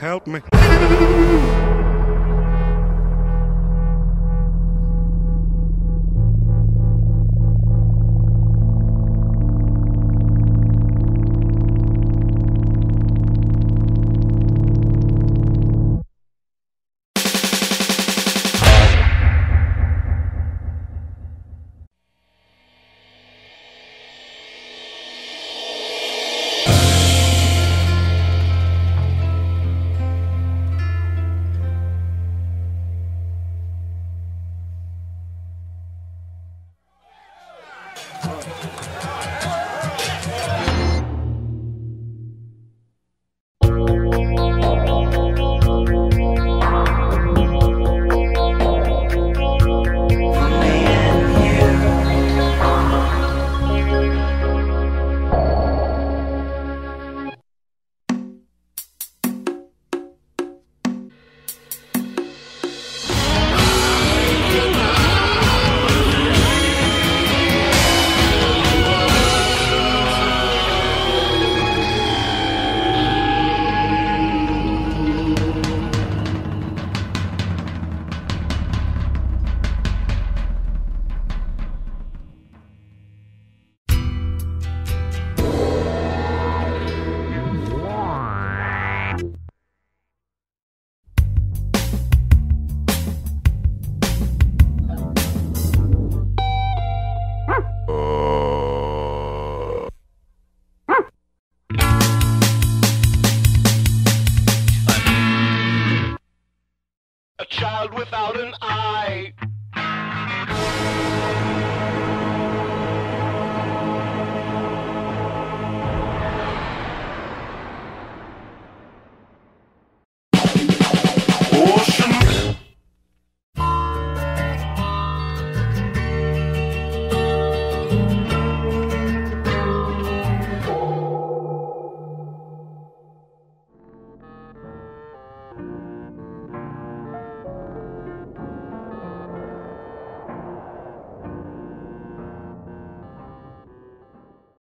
help me. a child without an eye.